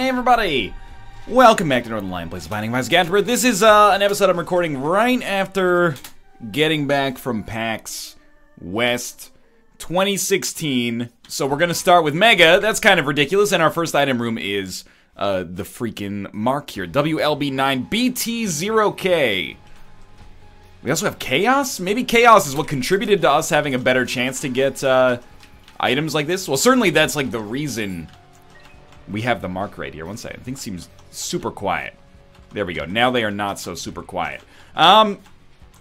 Hey everybody! Welcome back to Northernlion Place of Binding of Isaac This is uh, an episode I'm recording right after getting back from PAX West 2016. So we're gonna start with Mega. That's kind of ridiculous, and our first item room is uh, the freaking mark here. WLB9BT0K. We also have Chaos? Maybe Chaos is what contributed to us having a better chance to get uh, items like this. Well, certainly that's like the reason we have the mark right here. One second. Things seems super quiet. There we go. Now they are not so super quiet. Um,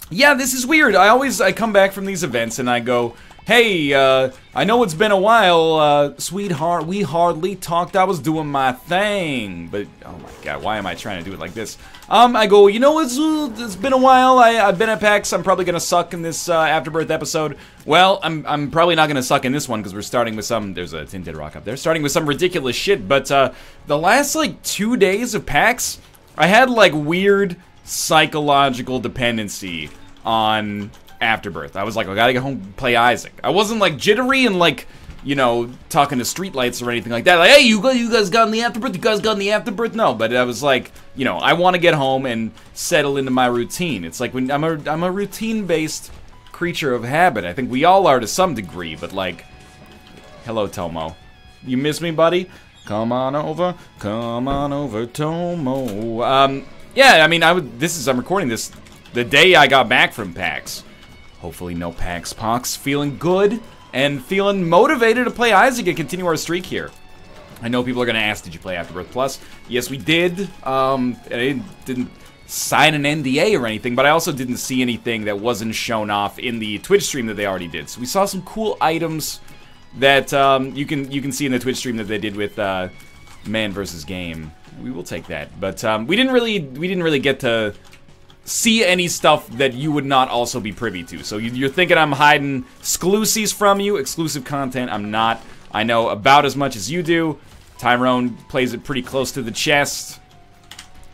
yeah, this is weird. I always, I come back from these events and I go, hey, uh, I know it's been a while, uh, sweetheart, we hardly talked, I was doing my thing. But, oh my god, why am I trying to do it like this? Um, I go, you know, it's, it's been a while, I, have been at PAX, I'm probably gonna suck in this, uh, Afterbirth episode. Well, I'm, I'm probably not gonna suck in this one, because we're starting with some, there's a tinted rock up there, starting with some ridiculous shit, but, uh, the last, like, two days of PAX, I had, like, weird psychological dependency on Afterbirth. I was like, I gotta get home play Isaac. I wasn't like jittery and like, you know, talking to streetlights or anything like that. Like, hey, you guys, you guys got in the Afterbirth? You guys got in the Afterbirth? No, but I was like, you know, I want to get home and settle into my routine. It's like when I'm a I'm a routine based creature of habit. I think we all are to some degree, but like, hello, Tomo. You miss me, buddy? Come on over, come on over, Tomo. Um, yeah, I mean, I would. This is I'm recording this the day I got back from PAX. Hopefully no Pax Pox. Feeling good and feeling motivated to play Isaac and continue our streak here. I know people are going to ask, did you play Afterbirth Plus? Yes, we did. Um, I didn't sign an NDA or anything, but I also didn't see anything that wasn't shown off in the Twitch stream that they already did. So we saw some cool items that um, you can you can see in the Twitch stream that they did with uh, Man versus Game. We will take that, but um, we didn't really we didn't really get to see any stuff that you would not also be privy to. So you're thinking I'm hiding exclusives from you, exclusive content. I'm not. I know about as much as you do. Tyrone plays it pretty close to the chest.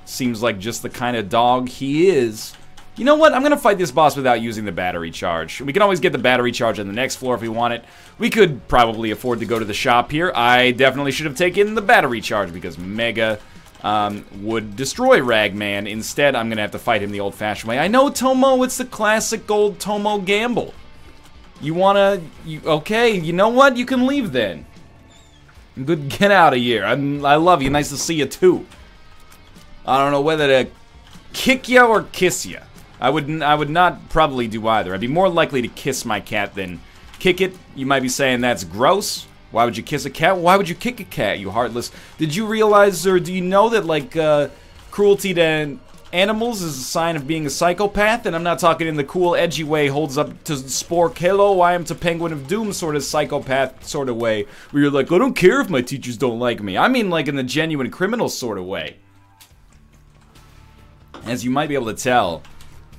Seems like just the kind of dog he is. You know what? I'm going to fight this boss without using the battery charge. We can always get the battery charge on the next floor if we want it. We could probably afford to go to the shop here. I definitely should have taken the battery charge because Mega um, would destroy Ragman. Instead, I'm going to have to fight him the old-fashioned way. I know, Tomo, it's the classic old Tomo gamble. You want to... You, okay, you know what? You can leave then. Good, get out of here. I'm, I love you. Nice to see you, too. I don't know whether to kick you or kiss you. I would, I would not probably do either. I'd be more likely to kiss my cat than kick it. You might be saying that's gross. Why would you kiss a cat? Why would you kick a cat, you heartless? Did you realize, or do you know that, like, uh, cruelty to animals is a sign of being a psychopath? And I'm not talking in the cool, edgy way, holds up to Spork, hello, I am to Penguin of Doom sort of psychopath sort of way, where you're like, I don't care if my teachers don't like me. I mean, like, in the genuine criminal sort of way. As you might be able to tell,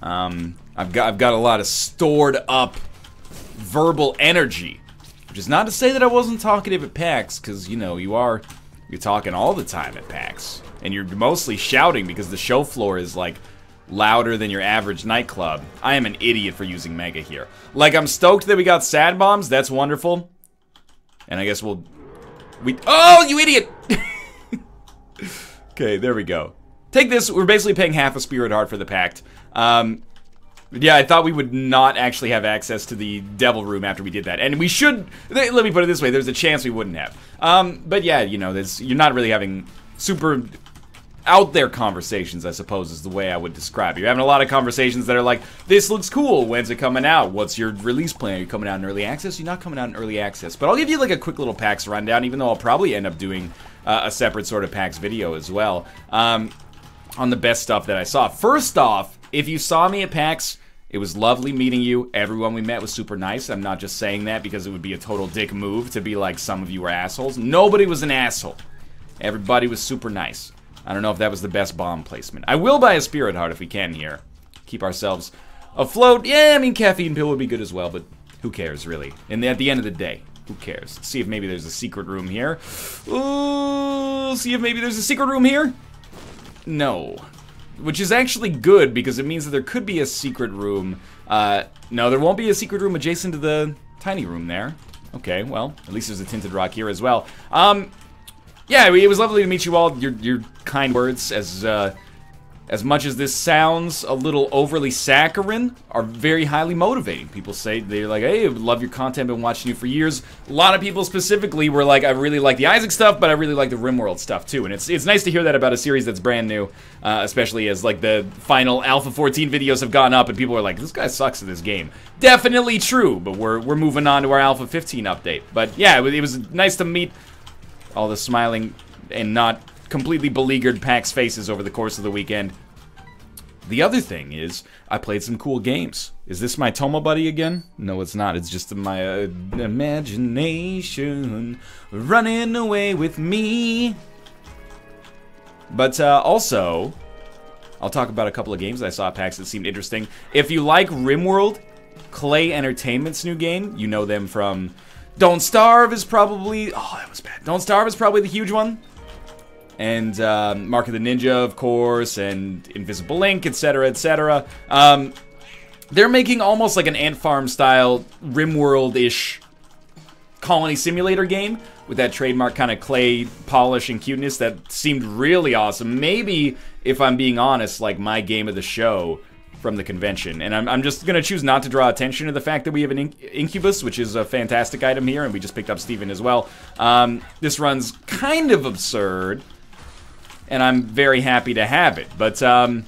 um, I've got, I've got a lot of stored up verbal energy which is not to say that I wasn't talkative at PAX, because, you know, you are, you're talking all the time at PAX. And you're mostly shouting because the show floor is, like, louder than your average nightclub. I am an idiot for using Mega here. Like, I'm stoked that we got sad bombs. That's wonderful. And I guess we'll... We... Oh, you idiot! okay, there we go. Take this. We're basically paying half a Spirit Heart for the Pact. Um, yeah, I thought we would not actually have access to the Devil Room after we did that. And we should, let me put it this way, there's a chance we wouldn't have. Um, but yeah, you know, there's, you're not really having super out there conversations, I suppose, is the way I would describe it. You're having a lot of conversations that are like, this looks cool, when's it coming out? What's your release plan? Are you coming out in early access? You're not coming out in early access. But I'll give you like a quick little PAX rundown, even though I'll probably end up doing uh, a separate sort of PAX video as well. Um, on the best stuff that I saw. First off, if you saw me at PAX, it was lovely meeting you. Everyone we met was super nice. I'm not just saying that because it would be a total dick move to be like some of you were assholes. Nobody was an asshole. Everybody was super nice. I don't know if that was the best bomb placement. I will buy a Spirit Heart if we can here. Keep ourselves afloat. Yeah, I mean, caffeine pill would be good as well, but who cares, really? And at the end of the day, who cares? Let's see if maybe there's a secret room here. Ooh, see if maybe there's a secret room here? No. Which is actually good, because it means that there could be a secret room. Uh, no, there won't be a secret room adjacent to the tiny room there. Okay, well, at least there's a tinted rock here as well. Um, yeah, it was lovely to meet you all. Your your kind words, as uh, as much as this sounds a little overly saccharine, are very highly motivating. People say they're like, "Hey, love your content. Been watching you for years." A lot of people specifically were like, "I really like the Isaac stuff, but I really like the RimWorld stuff too." And it's it's nice to hear that about a series that's brand new, uh, especially as like the final Alpha 14 videos have gone up and people are like, "This guy sucks at this game." Definitely true, but we're we're moving on to our Alpha 15 update. But yeah, it was, it was nice to meet all the smiling and not completely beleaguered PAX faces over the course of the weekend. The other thing is, I played some cool games. Is this my Tomo buddy again? No, it's not. It's just my uh, imagination running away with me. But uh, also, I'll talk about a couple of games I saw at PAX that seemed interesting. If you like RimWorld, Klei Entertainment's new game, you know them from Don't Starve is probably... Oh, that was bad. Don't Starve is probably the huge one and um, Mark of the Ninja, of course, and Invisible Inc, etc., etc. Um, they're making almost like an Ant Farm style RimWorld-ish colony simulator game with that trademark kind of Klei polish and cuteness that seemed really awesome. Maybe, if I'm being honest, like my game of the show from the convention. And I'm, I'm just going to choose not to draw attention to the fact that we have an Incubus, which is a fantastic item here, and we just picked up Steven as well. Um, this runs kind of absurd and I'm very happy to have it. But, um,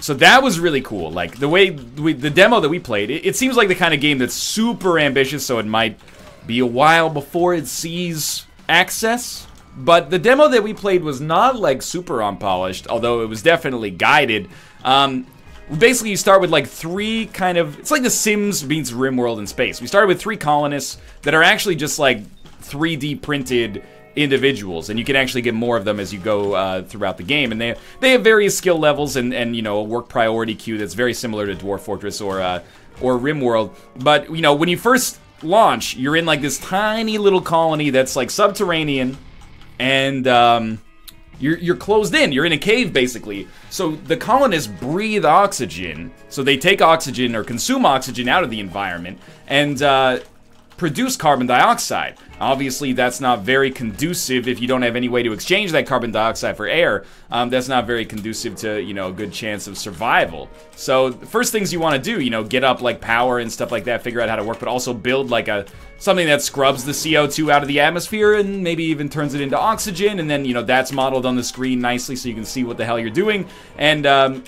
so that was really cool. Like, the way, we, the demo that we played, it, it, seems like the kind of game that's super ambitious, so it might be a while before it sees access. But the demo that we played was not, like, super unpolished, although it was definitely guided. Um, basically, you start with, like, three kind of, it's like The Sims meets RimWorld in space. We started with three colonists that are actually just, like, 3D printed individuals, and you can actually get more of them as you go uh, throughout the game. And they they have various skill levels and and you know a work priority queue that's very similar to Dwarf Fortress or uh, or RimWorld. But you know when you first launch, you're in like this tiny little colony that's like subterranean, and um, you're you're closed in. You're in a cave basically. So the colonists breathe oxygen. So they take oxygen or consume oxygen out of the environment, and uh, produce carbon dioxide. Obviously, that's not very conducive if you don't have any way to exchange that carbon dioxide for air. Um, that's not very conducive to, you know, a good chance of survival. So, first things you want to do, you know, get up like power and stuff like that, figure out how to work, but also build like a something that scrubs the CO2 out of the atmosphere and maybe even turns it into oxygen. And then, you know, that's modeled on the screen nicely so you can see what the hell you're doing. And, um,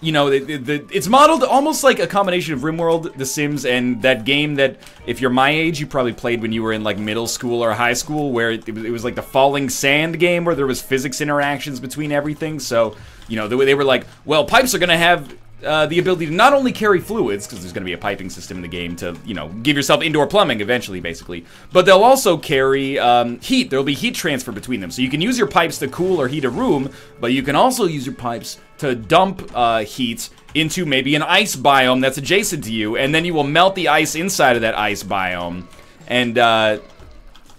you know, the, the, it's modeled almost like a combination of RimWorld, The Sims, and that game that, if you're my age, you probably played when you were in like middle school or high school, where it, it was like the falling sand game where there was physics interactions between everything. So, you know, they, they were like, well, pipes are gonna have uh, the ability to not only carry fluids, because there's going to be a piping system in the game to, you know, give yourself indoor plumbing eventually, basically, but they'll also carry um, heat. There'll be heat transfer between them. So you can use your pipes to cool or heat a room, but you can also use your pipes to dump uh, heat into maybe an ice biome that's adjacent to you, and then you will melt the ice inside of that ice biome. And, uh,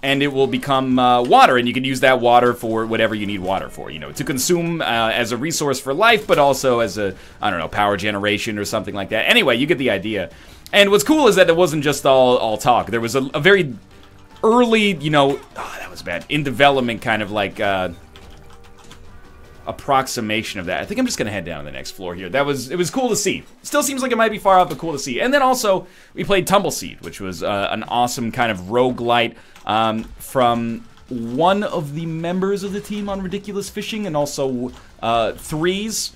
and it will become uh, water, and you can use that water for whatever you need water for. You know, to consume uh, as a resource for life, but also as a I don't know power generation or something like that. Anyway, you get the idea. And what's cool is that it wasn't just all all talk. There was a, a very early, you know, oh, that was bad in development, kind of like uh, approximation of that. I think I'm just gonna head down to the next floor here. That was it was cool to see. Still seems like it might be far out, but cool to see. And then also we played Tumbleseed, which was uh, an awesome kind of roguelite um, from one of the members of the team on Ridiculous Fishing, and also uh, Threes,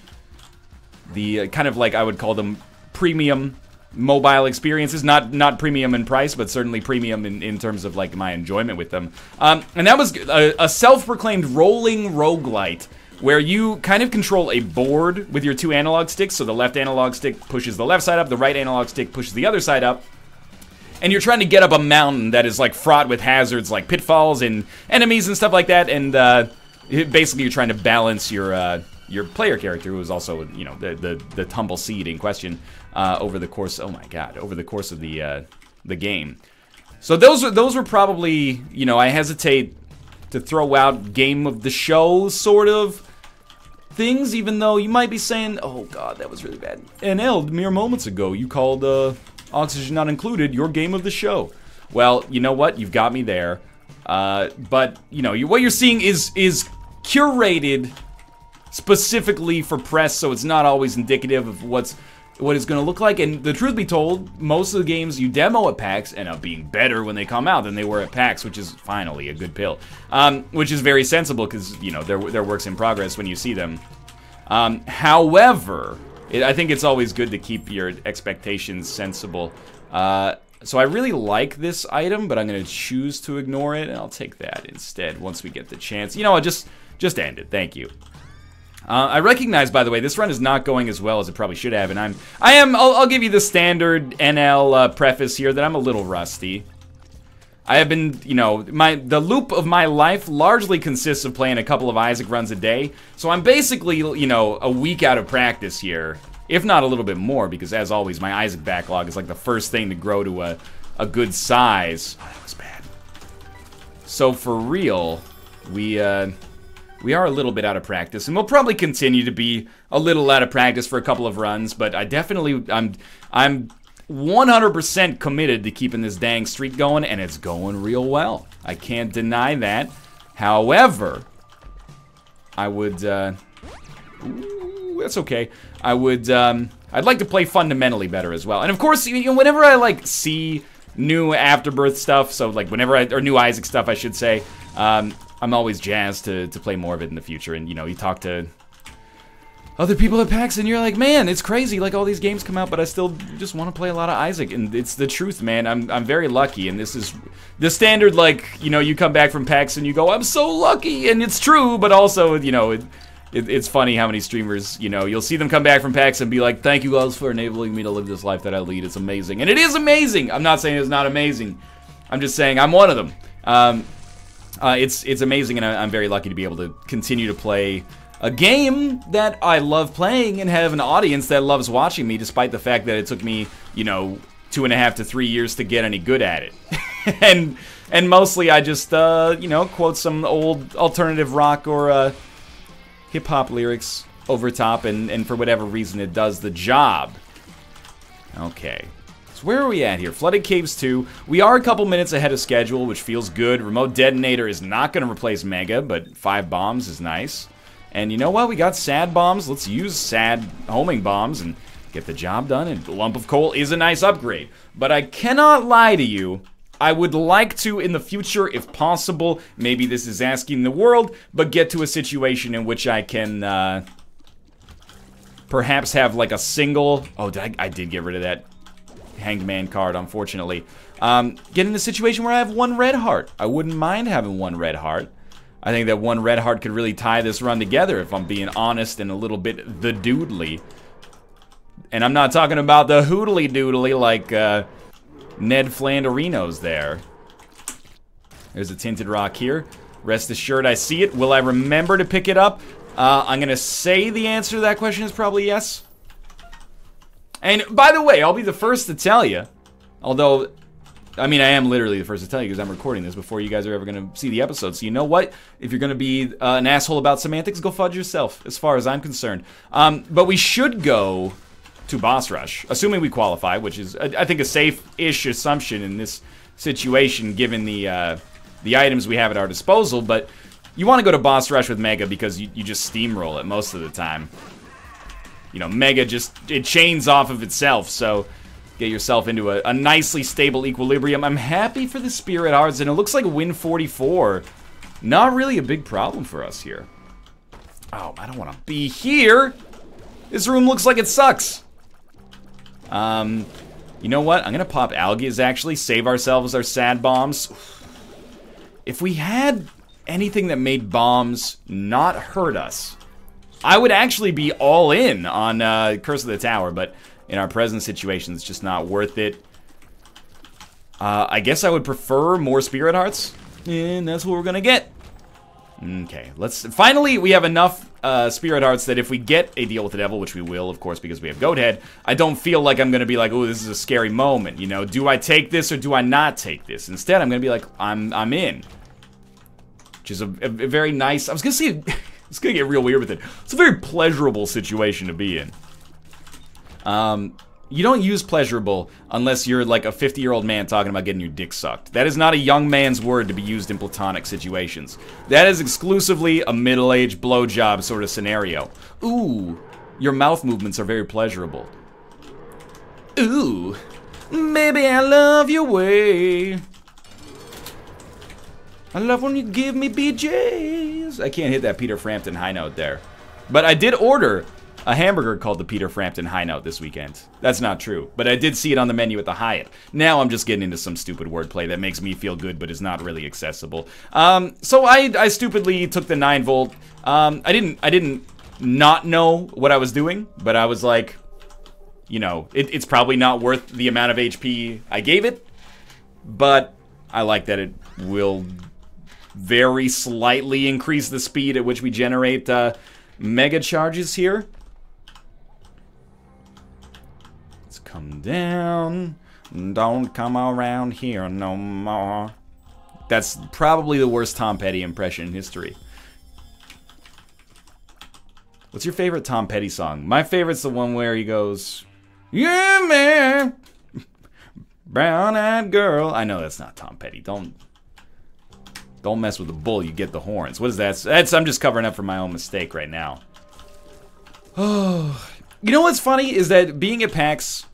the uh, kind of like I would call them premium mobile experiences not not premium in price but certainly premium in, in terms of like my enjoyment with them um, and that was a, a self-proclaimed rolling roguelite where you kind of control a board with your two analog sticks. So the left analog stick pushes the left side up, the right analog stick pushes the other side up. And you're trying to get up a mountain that is like fraught with hazards like pitfalls and enemies and stuff like that. And uh, basically, you're trying to balance your uh, your player character, who is also you know the the, the tumble seed in question uh, over the course. Oh my god, over the course of the uh, the game. So those were those were probably you know I hesitate to throw out game of the show sort of things, even though you might be saying, oh god, that was really bad. And El, mere moments ago, you called uh, Oxygen Not Included your game of the show. Well, you know what? You've got me there. Uh, but, you know, you, what you're seeing is, is curated specifically for press, so it's not always indicative of what's what it's going to look like. And the truth be told, most of the games you demo at PAX end up being better when they come out than they were at PAX, which is finally a good pill. Um, which is very sensible because, you know, they're, they're works in progress when you see them. Um, however, it, I think it's always good to keep your expectations sensible. Uh, so I really like this item, but I'm going to choose to ignore it, and I'll take that instead once we get the chance. You know, I'll just, just end it. Thank you. Uh, I recognize, by the way, this run is not going as well as it probably should have, and I'm, I am, I'll, I'll give you the standard NL uh, preface here that I'm a little rusty. I have been, you know, my the loop of my life largely consists of playing a couple of Isaac runs a day, so I'm basically, you know, a week out of practice here, if not a little bit more, because as always, my Isaac backlog is like the first thing to grow to a, a good size. Oh, that was bad. So for real, we, uh, we are a little bit out of practice, and we'll probably continue to be a little out of practice for a couple of runs, but I definitely, I'm, I'm 100% committed to keeping this dang streak going, and it's going real well. I can't deny that. However, I would, uh, ooh, that's okay. I would, um, I'd like to play fundamentally better as well. And of course, you know, whenever I, like, see new Afterbirth stuff, so, like, whenever I, or new Isaac stuff, I should say, um, I'm always jazzed to, to play more of it in the future. And, you know, you talk to other people at PAX and you're like, man, it's crazy. Like, all these games come out, but I still just want to play a lot of Isaac. And it's the truth, man. I'm, I'm very lucky. And this is the standard, like, you know, you come back from PAX and you go, I'm so lucky. And it's true, but also, you know, it, it, it's funny how many streamers, you know, you'll see them come back from PAX and be like, thank you guys for enabling me to live this life that I lead. It's amazing. And it is amazing. I'm not saying it's not amazing. I'm just saying I'm one of them. Um, uh, it's it's amazing, and I'm very lucky to be able to continue to play a game that I love playing and have an audience that loves watching me, despite the fact that it took me, you know, two and a half to three years to get any good at it. and and mostly I just, uh, you know, quote some old alternative rock or uh, hip hop lyrics over top, and, and for whatever reason it does the job. Okay. Where are we at here? Flooded Caves 2. We are a couple minutes ahead of schedule, which feels good. Remote Detonator is not going to replace Mega, but five bombs is nice. And you know what? We got sad bombs. Let's use sad homing bombs and get the job done. And lump of coal is a nice upgrade. But I cannot lie to you. I would like to, in the future, if possible, maybe this is asking the world, but get to a situation in which I can, uh, perhaps have like a single... Oh, I, I did get rid of that Hanged Man card, unfortunately. Um, get in a situation where I have one red heart. I wouldn't mind having one red heart. I think that one red heart could really tie this run together if I'm being honest and a little bit the doodly. And I'm not talking about the hoodly doodly like uh, Ned Flanderinos there. There's a tinted rock here. Rest assured I see it. Will I remember to pick it up? Uh, I'm going to say the answer to that question is probably yes. And by the way, I'll be the first to tell you, although, I mean, I am literally the first to tell you because I'm recording this before you guys are ever going to see the episode. So you know what? If you're going to be uh, an asshole about semantics, go fudge yourself, as far as I'm concerned. Um, but we should go to Boss Rush, assuming we qualify, which is, I think, a safe-ish assumption in this situation, given the, uh, the items we have at our disposal. But you want to go to Boss Rush with Mega because you, you just steamroll it most of the time you know, Mega just, it chains off of itself, so get yourself into a, a nicely stable equilibrium. I'm happy for the Spirit Hearts, and it looks like Win 44. Not really a big problem for us here. Oh, I don't want to be here. This room looks like it sucks. Um, you know what? I'm going to pop Algiz, actually. Save ourselves our sad bombs. If we had anything that made bombs not hurt us, I would actually be all in on uh, Curse of the Tower, but in our present situation, it's just not worth it. Uh, I guess I would prefer more Spirit Hearts, and that's what we're gonna get. Okay, let's... Finally, we have enough uh, Spirit Hearts that if we get a deal with the devil, which we will, of course, because we have Goat Head, I don't feel like I'm gonna be like, oh, this is a scary moment, you know? Do I take this or do I not take this? Instead, I'm gonna be like, I'm, I'm in. Which is a, a, a very nice... I was gonna say... It's gonna get real weird with it. It's a very pleasurable situation to be in. Um, You don't use pleasurable unless you're like a 50 year old man talking about getting your dick sucked. That is not a young man's word to be used in platonic situations. That is exclusively a middle aged blowjob sort of scenario. Ooh, your mouth movements are very pleasurable. Ooh, maybe I love your way. I love when you give me BJs. I can't hit that Peter Frampton high note there. But I did order a hamburger called the Peter Frampton High Note this weekend. That's not true, but I did see it on the menu at the Hyatt. Now I'm just getting into some stupid wordplay that makes me feel good but is not really accessible. Um, so I, I stupidly took the 9 volt. Um, I didn't I didn't not know what I was doing, but I was like, you know, it, it's probably not worth the amount of HP I gave it, but I like that it will very slightly increase the speed at which we generate uh, mega charges here. Let's come down. Don't come around here no more. That's probably the worst Tom Petty impression in history. What's your favorite Tom Petty song? My favorite's the one where he goes, Yeah, man. Brown eyed girl. I know that's not Tom Petty. Don't don't mess with the bull, you get the horns. What is that? That's I'm just covering up for my own mistake right now. Oh, you know what's funny is that being at PAX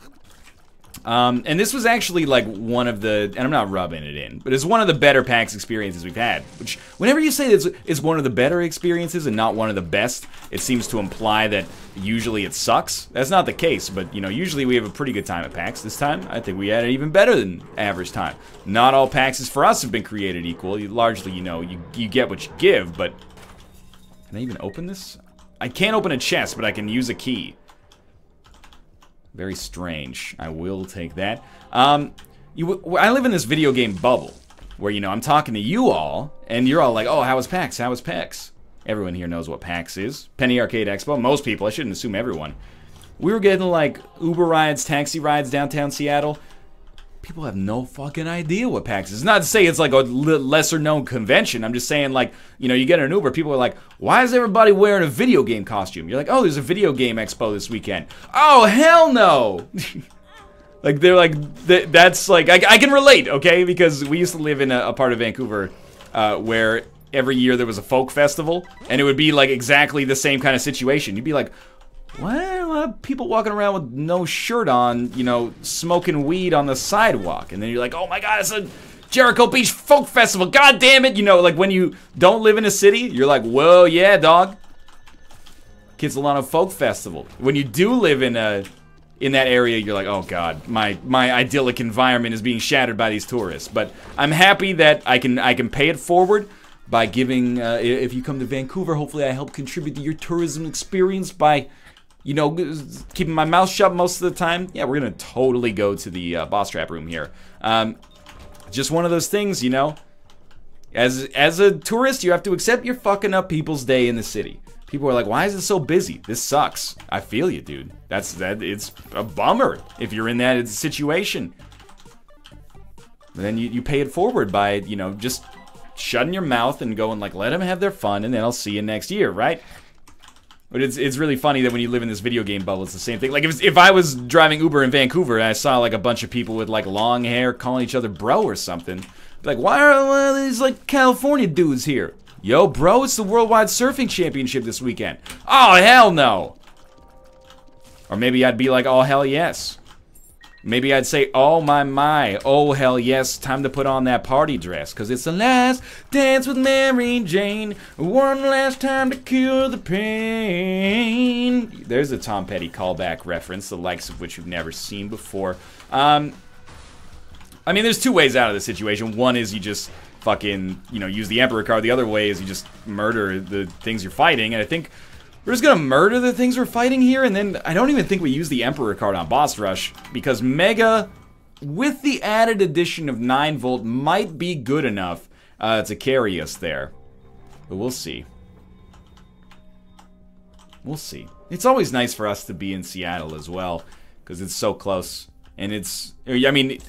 um, and this was actually like one of the, and I'm not rubbing it in, but it's one of the better PAX experiences we've had. Which, whenever you say this is one of the better experiences and not one of the best, it seems to imply that usually it sucks. That's not the case, but you know, usually we have a pretty good time at PAX. This time, I think we had it even better than average time. Not all PAXs for us have been created equal. You, largely, you know, you, you get what you give, but can I even open this? I can't open a chest, but I can use a key. Very strange. I will take that. Um, you, I live in this video game bubble where, you know, I'm talking to you all, and you're all like, oh, how was PAX? How was PAX? Everyone here knows what PAX is. Penny Arcade Expo. Most people. I shouldn't assume everyone. We were getting, like, Uber rides, taxi rides downtown Seattle people have no fucking idea what PAX is. Not to say it's like a lesser known convention. I'm just saying, like, you know, you get an Uber, people are like, why is everybody wearing a video game costume? You're like, oh, there's a video game expo this weekend. Oh, hell no! like, they're like, th that's like, I, I, can relate, okay? Because we used to live in a, a part of Vancouver uh, where every year there was a folk festival, and it would be like exactly the same kind of situation. You'd be like, well, people walking around with no shirt on, you know, smoking weed on the sidewalk. And then you're like, oh my god, it's a Jericho Beach Folk Festival. God damn it. You know, like when you don't live in a city, you're like, whoa, yeah, dog. Kitsilano Folk Festival. When you do live in a in that area, you're like, oh god, my my idyllic environment is being shattered by these tourists. But I'm happy that I can I can pay it forward by giving. Uh, if you come to Vancouver, hopefully I help contribute to your tourism experience by you know, keeping my mouth shut most of the time, yeah, we're gonna totally go to the uh, boss trap room here. Um, just one of those things, you know. As as a tourist, you have to accept you're fucking up people's day in the city. People are like, "Why is it so busy? This sucks." I feel you, dude. That's that. It's a bummer if you're in that situation. But then you, you pay it forward by you know just shutting your mouth and going like, "Let them have their fun," and then I'll see you next year, right? But it's, it's really funny that when you live in this video game bubble, it's the same thing. Like, if, if I was driving Uber in Vancouver and I saw, like, a bunch of people with, like, long hair calling each other bro or something, like, why are uh, these, like, California dudes here? Yo, bro, it's the Worldwide Surfing Championship this weekend. Oh, hell no. Or maybe I'd be like, oh, hell yes. Maybe I'd say, oh my my, oh hell yes, time to put on that party dress, cause it's the last dance with Mary Jane, one last time to cure the pain. There's a Tom Petty callback reference, the likes of which you've never seen before. Um, I mean, there's two ways out of the situation. One is you just fucking, you know, use the Emperor card. The other way is you just murder the things you're fighting, and I think we're just gonna murder the things we're fighting here, and then I don't even think we use the Emperor card on Boss Rush, because Mega, with the added addition of 9 Volt, might be good enough uh, to carry us there. But we'll see. We'll see. It's always nice for us to be in Seattle as well, because it's so close. And it's, I mean,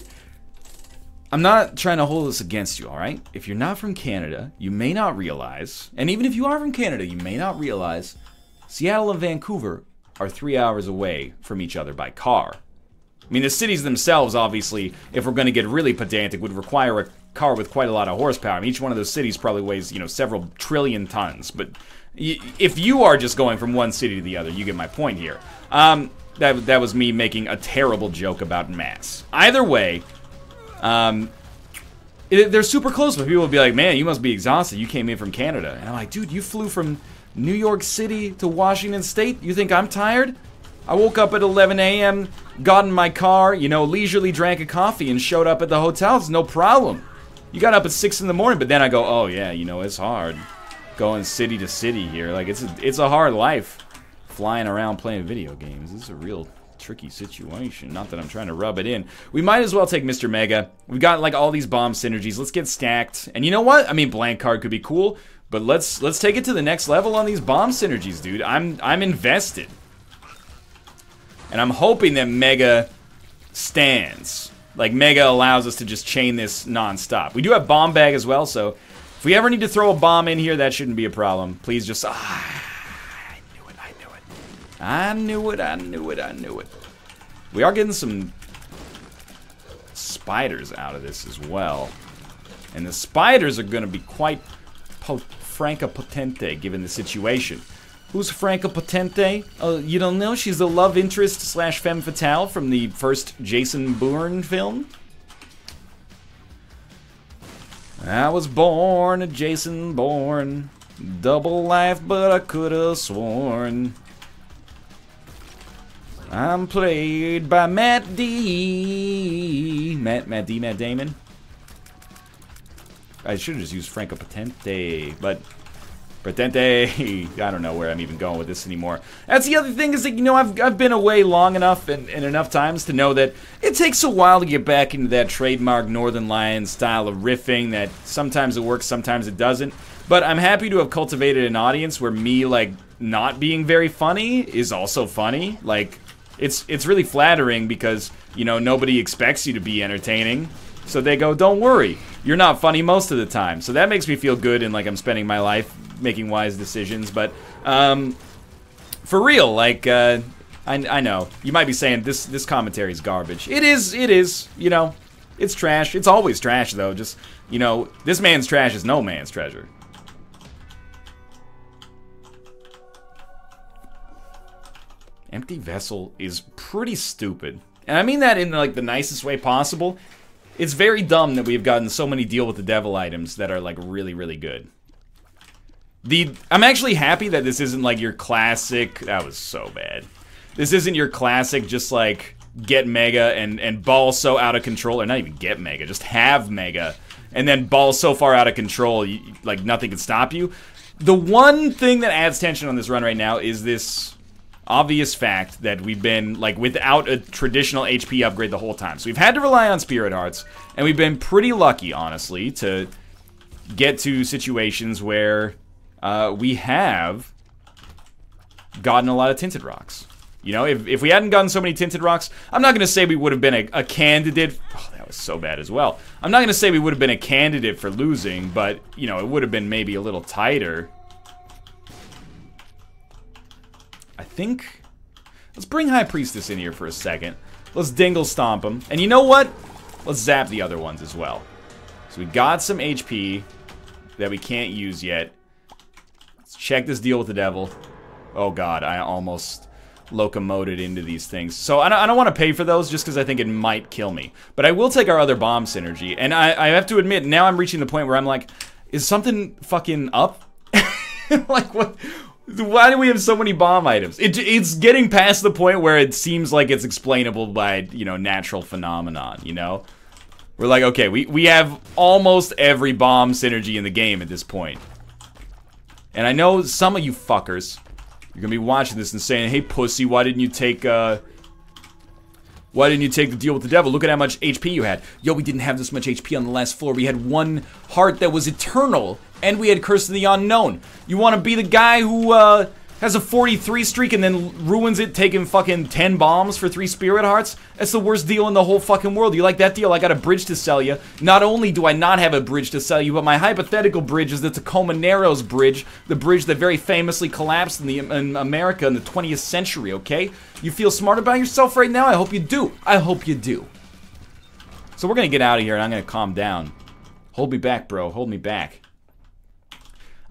I'm not trying to hold this against you, alright? If you're not from Canada, you may not realize, and even if you are from Canada, you may not realize Seattle and Vancouver are three hours away from each other by car. I mean, the cities themselves, obviously, if we're going to get really pedantic, would require a car with quite a lot of horsepower. I mean, each one of those cities probably weighs, you know, several trillion tons. But if you are just going from one city to the other, you get my point here. Um, that, that was me making a terrible joke about mass. Either way, um, it, they're super close, but people will be like, man, you must be exhausted. You came in from Canada. And I'm like, dude, you flew from New York City to Washington State? You think I'm tired? I woke up at 11 a.m., got in my car, you know, leisurely drank a coffee and showed up at the hotel. It's no problem. You got up at 6 in the morning, but then I go, oh yeah, you know, it's hard going city to city here. Like, it's a, it's a hard life flying around playing video games. This is a real tricky situation. Not that I'm trying to rub it in. We might as well take Mr. Mega. We've got like all these bomb synergies. Let's get stacked. And you know what? I mean, blank card could be cool, but let's let's take it to the next level on these bomb synergies, dude. I'm I'm invested. And I'm hoping that Mega stands. Like, Mega allows us to just chain this non-stop. We do have Bomb Bag as well, so if we ever need to throw a bomb in here, that shouldn't be a problem. Please just... Ah, I knew it, I knew it. I knew it, I knew it, I knew it. We are getting some spiders out of this as well. And the spiders are going to be quite Franka Potente given the situation. Who's Franka Potente? Uh, you don't know? She's the love interest slash femme fatale from the first Jason Bourne film. I was born a Jason Bourne. Double life, but I could have sworn. I'm played by Matt D. Matt, Matt D, Matt Damon. I should have just used Franco Patente, but Patente, I don't know where I'm even going with this anymore. That's the other thing is that, you know, I've, I've been away long enough and, and enough times to know that it takes a while to get back into that trademark Northernlion style of riffing that sometimes it works, sometimes it doesn't. But I'm happy to have cultivated an audience where me, like, not being very funny is also funny. Like, it's, it's really flattering because, you know, nobody expects you to be entertaining. So they go, don't worry, you're not funny most of the time. So that makes me feel good and like I'm spending my life making wise decisions. But um, for real, like uh, I, I know you might be saying this this commentary is garbage. It is. It is. You know, it's trash. It's always trash though. Just you know, this man's trash is no man's treasure. Empty vessel is pretty stupid. And I mean that in like the nicest way possible. It's very dumb that we've gotten so many deal with the devil items that are like really, really good. The I'm actually happy that this isn't like your classic. That was so bad. This isn't your classic, just like get mega and and ball so out of control, or not even get mega, just have mega, and then ball so far out of control, you, like nothing can stop you. The one thing that adds tension on this run right now is this obvious fact that we've been like without a traditional HP upgrade the whole time. So we've had to rely on Spirit Hearts, and we've been pretty lucky, honestly, to get to situations where uh, we have gotten a lot of tinted rocks. You know, if, if we hadn't gotten so many tinted rocks, I'm not going to say we would have been a, a candidate. Oh, that was so bad as well. I'm not going to say we would have been a candidate for losing, but, you know, it would have been maybe a little tighter. Think... Let's bring High Priestess in here for a second. Let's dingle stomp him. And you know what? Let's zap the other ones as well. So we got some HP that we can't use yet. Let's check this deal with the devil. Oh god, I almost locomoted into these things. So I don't, don't want to pay for those just because I think it might kill me. But I will take our other bomb synergy. And I, I have to admit, now I'm reaching the point where I'm like, is something fucking up? like, what? Why do we have so many bomb items? It, it's getting past the point where it seems like it's explainable by, you know, natural phenomenon, you know? We're like, okay, we, we have almost every bomb synergy in the game at this point. And I know some of you fuckers, you're gonna be watching this and saying, hey pussy, why didn't you take, uh... Why didn't you take the deal with the devil? Look at how much HP you had. Yo, we didn't have this much HP on the last floor. We had one heart that was eternal, and we had Curse of the Unknown. You want to be the guy who, uh, has a 43 streak and then ruins it taking fucking 10 bombs for 3 spirit hearts? That's the worst deal in the whole fucking world. You like that deal? I got a bridge to sell you. Not only do I not have a bridge to sell you, but my hypothetical bridge is the Tacoma Narrows Bridge, the bridge that very famously collapsed in, the, in America in the 20th century, okay? You feel smart about yourself right now? I hope you do. I hope you do. So we're gonna get out of here and I'm gonna calm down. Hold me back, bro. Hold me back.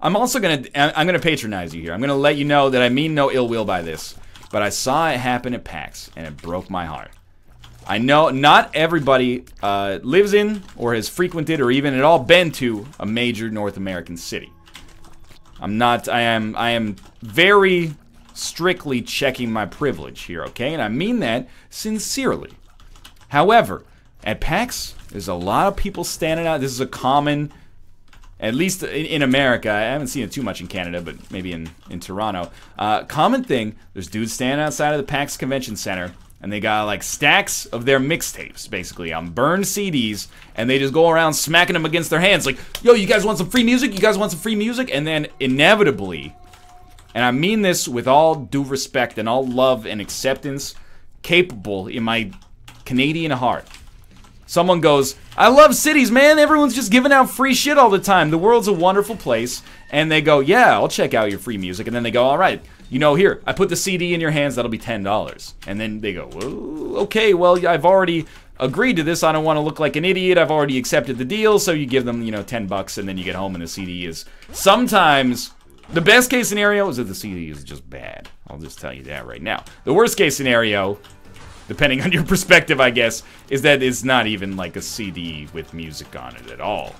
I'm also gonna I'm gonna patronize you here. I'm gonna let you know that I mean no ill will by this, but I saw it happen at PAX and it broke my heart. I know not everybody uh, lives in or has frequented or even at all been to a major North American city. I'm not. I am. I am very strictly checking my privilege here, okay? And I mean that sincerely. However, at PAX, there's a lot of people standing out. This is a common at least in, in, America, I haven't seen it too much in Canada, but maybe in, in Toronto. Uh, common thing, there's dudes standing outside of the PAX Convention Center, and they got like stacks of their mixtapes, basically, on burned CDs, and they just go around smacking them against their hands, like, yo, you guys want some free music? You guys want some free music? And then inevitably, and I mean this with all due respect and all love and acceptance, capable in my Canadian heart Someone goes, I love cities, man. Everyone's just giving out free shit all the time. The world's a wonderful place. And they go, yeah, I'll check out your free music. And then they go, all right, you know, here, I put the CD in your hands. That'll be $10. And then they go, okay, well, I've already agreed to this. I don't want to look like an idiot. I've already accepted the deal. So you give them, you know, 10 bucks and then you get home and the CD is sometimes the best case scenario is that the CD is just bad. I'll just tell you that right now. The worst case scenario depending on your perspective, I guess, is that it's not even like a CD with music on it at all.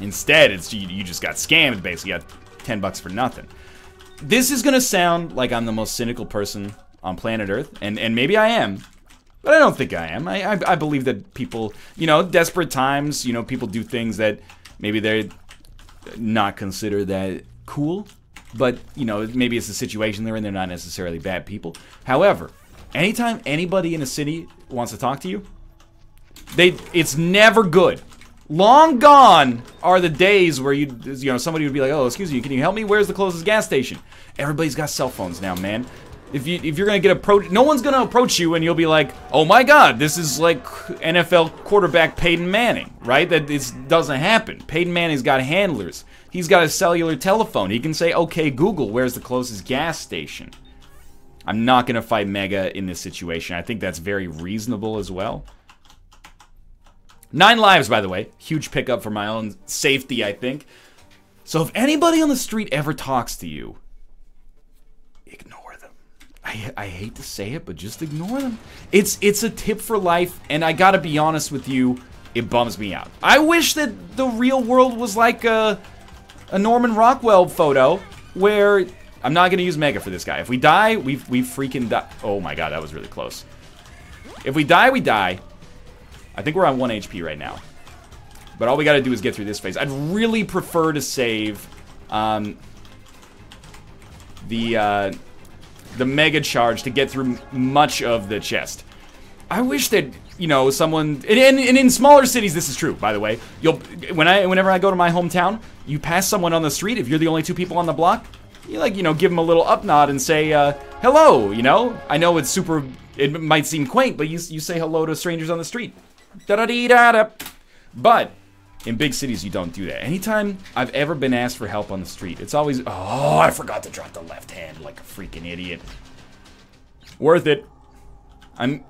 Instead, it's you, you just got scammed, basically. You got 10 bucks for nothing. This is going to sound like I'm the most cynical person on planet Earth, and, and maybe I am, but I don't think I am. I, I, I believe that people, you know, desperate times, you know, people do things that maybe they're not consider that cool, but, you know, maybe it's the situation they're in, they're not necessarily bad people. However, anytime anybody in a city wants to talk to you, they it's never good. Long gone are the days where you you know somebody would be like, "Oh, excuse me, can you help me? Where's the closest gas station?" Everybody's got cell phones now, man. If you if you're gonna get approached, no one's gonna approach you, and you'll be like, "Oh my God, this is like NFL quarterback Peyton Manning, right?" That this doesn't happen. Peyton Manning's got handlers. He's got a cellular telephone. He can say, "Okay, Google, where's the closest gas station?" I'm not going to fight Mega in this situation. I think that's very reasonable as well. Nine lives, by the way. Huge pickup for my own safety, I think. So if anybody on the street ever talks to you, ignore them. I, I hate to say it, but just ignore them. It's it's a tip for life, and I gotta be honest with you, it bums me out. I wish that the real world was like a, a Norman Rockwell photo, where I'm not going to use Mega for this guy. If we die, we we freaking die. Oh my god, that was really close. If we die, we die. I think we're on 1 HP right now. But all we got to do is get through this phase. I'd really prefer to save um, the uh, the Mega Charge to get through much of the chest. I wish that you know someone and, and, in smaller cities this is true by the way you'll when I whenever I go to my hometown you pass someone on the street if you're the only two people on the block you like, you know, give them a little up nod and say, uh, hello, you know? I know it's super, it might seem quaint, but you, you say hello to strangers on the street. Da da dee da da. But in big cities, you don't do that. Anytime I've ever been asked for help on the street, it's always, oh, I forgot to drop the left hand like a freaking idiot. Worth it. I'm,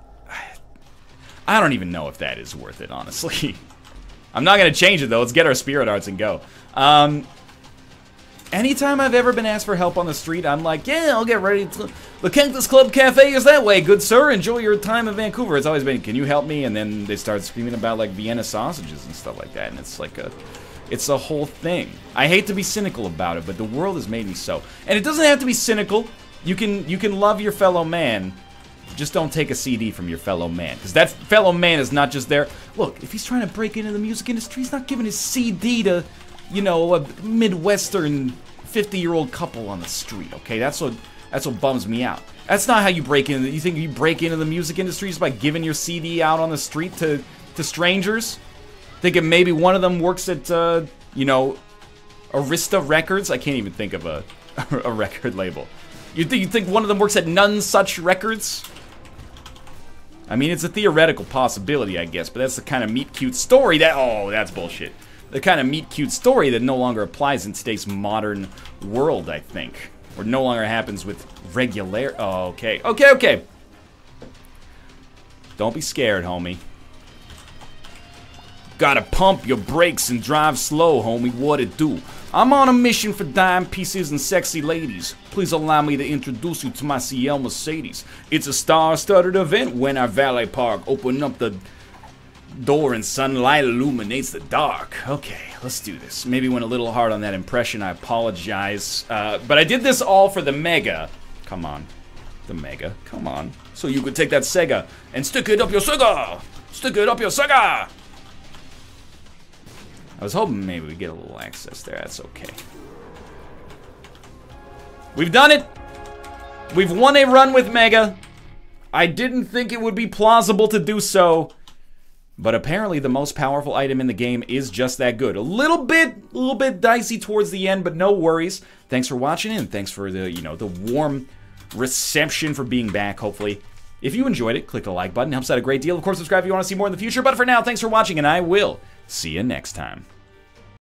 I don't even know if that is worth it, honestly. I'm not to change it, though. Let's get our spirit arts and go. Um, anytime I've ever been asked for help on the street, I'm like, yeah, I'll get ready. To... The Cactus Club Cafe is that way, good sir. Enjoy your time in Vancouver. It's always been, can you help me? And then they start screaming about like Vienna sausages and stuff like that, and it's like a, it's a whole thing. I hate to be cynical about it, but the world has made me so. And it doesn't have to be cynical. You can you can love your fellow man. Just don't take a CD from your fellow man, because that fellow man is not just there. Look, if he's trying to break into the music industry, he's not giving his CD to, you know, a Midwestern 50-year-old couple on the street, okay? That's what that's what bums me out. That's not how you break in. you think you break into the music industry just by giving your CD out on the street to to strangers? Thinking maybe one of them works at uh, you know, Arista Records. I can't even think of a a record label. You, th you think one of them works at Nonesuch Records? I mean, it's a theoretical possibility, I guess, but that's the kind of meet-cute story that... Oh, that's bullshit. The kind of meet-cute story that no longer applies in today's modern world, I think. Or no longer happens with regular... Oh, okay. Okay, okay. Don't be scared, homie. Gotta pump your brakes and drive slow, homie. What it do? I'm on a mission for dime pieces and sexy ladies. Please allow me to introduce you to my CL Mercedes. It's a star-studded event when our valet park open up the door and sunlight illuminates the dark. Okay, let's do this. Maybe went a little hard on that impression. I apologize. Uh, but I did this all for the Mega. Come on. The Mega. Come on. So you could take that Sega and stick it up your Sega. Stick it up your Sega. I was hoping maybe we get a little access there. That's okay. We've done it. We've won a run with Mega. I didn't think it would be plausible to do so. But apparently the most powerful item in the game is just that good. A little bit, a little bit dicey towards the end, but no worries. Thanks for watching and thanks for the, you know, the warm reception for being back, hopefully. If you enjoyed it, click the like button. Helps out a great deal. Of course, subscribe if you want to see more in the future. But for now, thanks for watching, and I will See you next time.